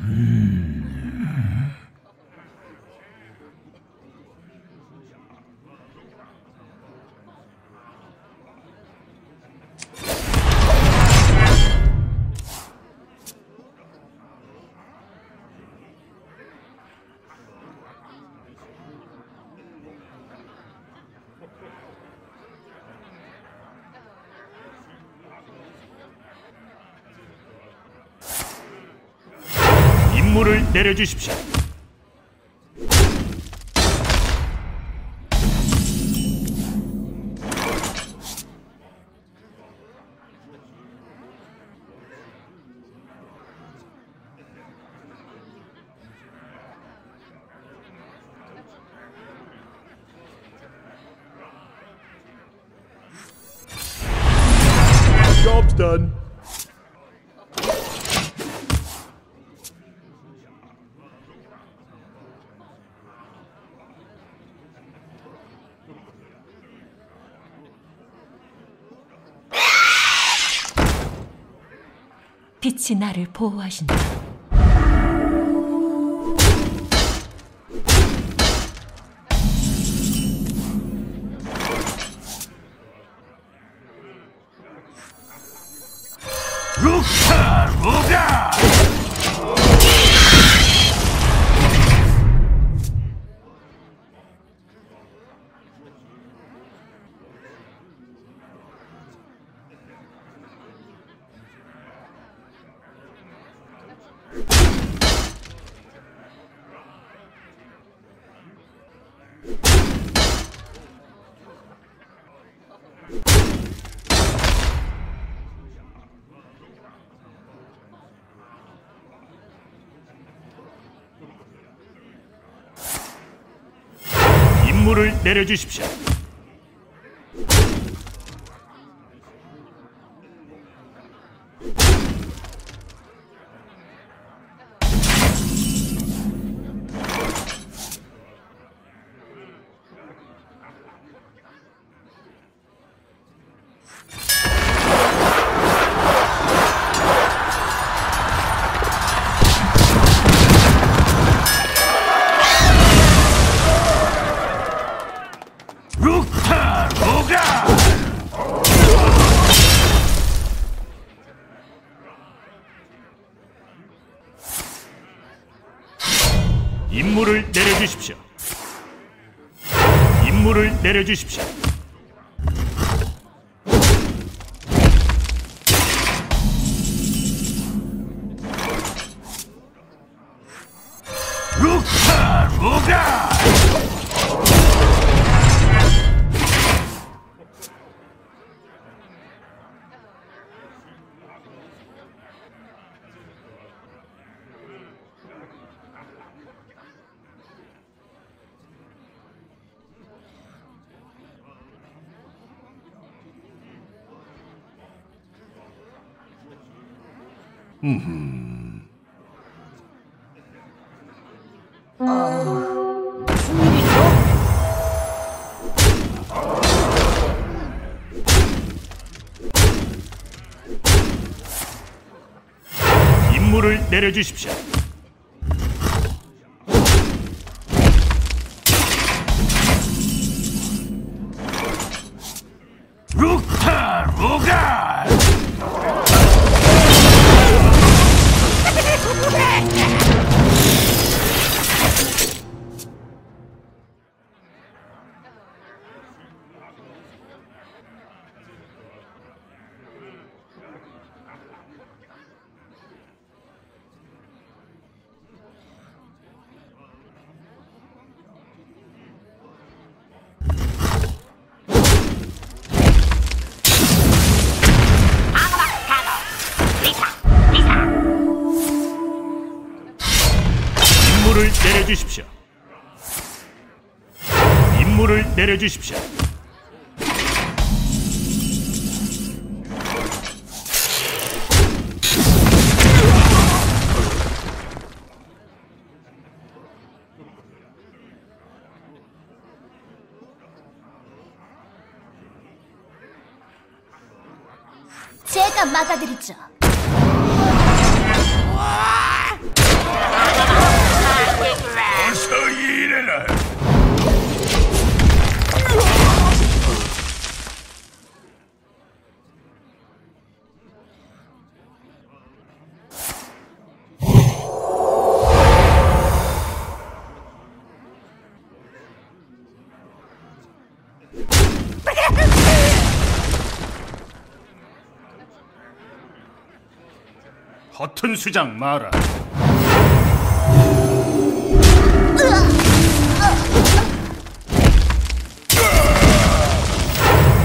Mm. 임무를 내려주십시오. 빛이 나를 보호하신다. 내려주십시오. 임무를 내려주십시오. 임무를 내려주십시오. 임무를 내려주십시오. 루카 루가 내려주십시오. 임무를 내려주십시오. 제가 막아드리죠. 허튼 수장 마라.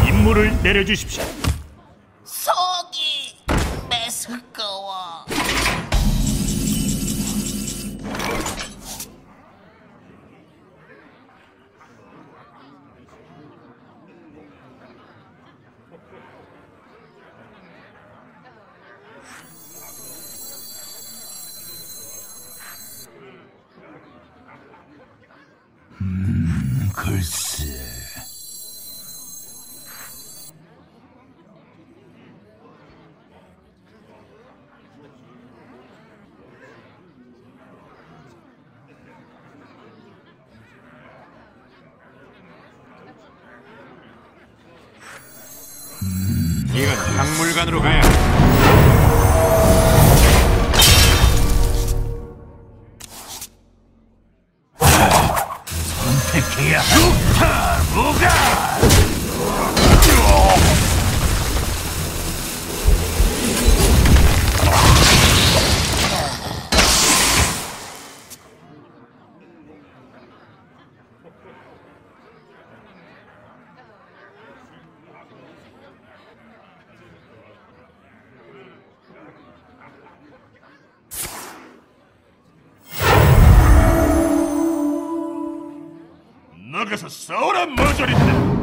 임무를 내려주십시오. 글쎄. 이건 박물관으로 가야 택해야 루타 루가 나가서 싸우라 머저리들.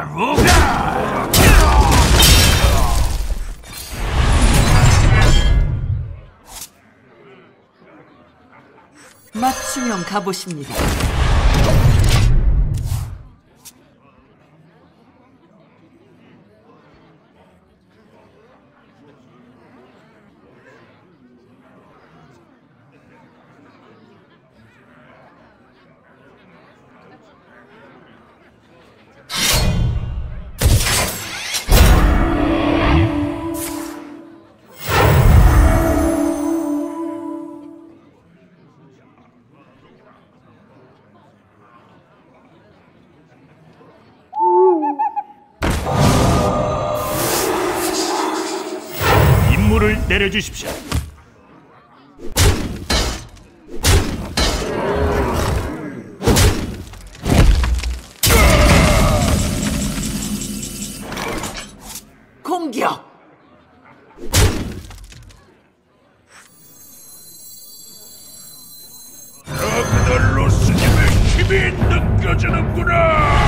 루가 맞춤형 가보십니다. 임무를 내려주십시오. 공격! 라그날로스님의 힘이 느껴지는구나.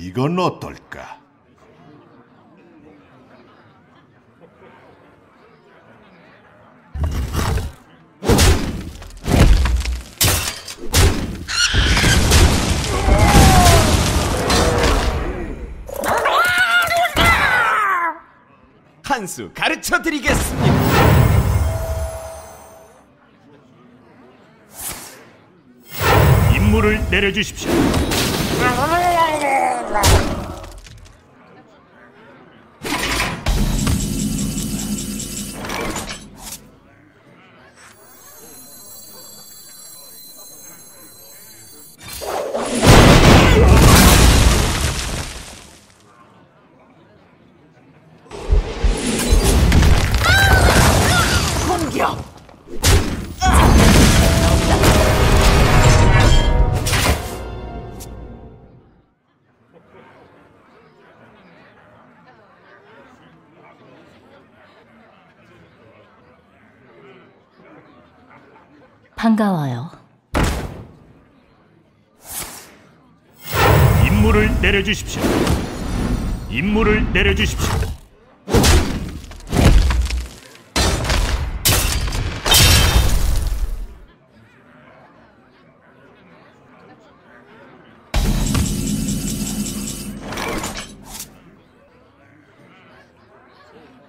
이건 어떨까? 한수 가르쳐 드리겠습니다. 임무를 내려주십시오. 반가워요. 임무를 내려주십시오. 임무를 내려주십시오.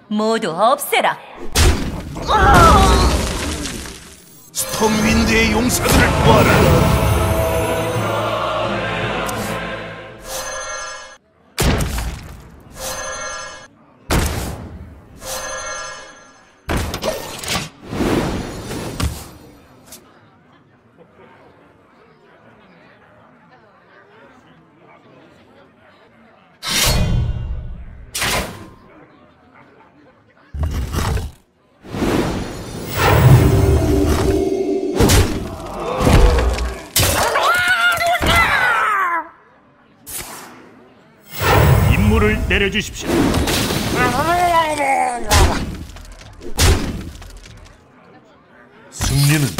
모두 없애라. 스 톰윈드의 용사들을 구하라. 내려주십시오. 승리는 자네 것일세.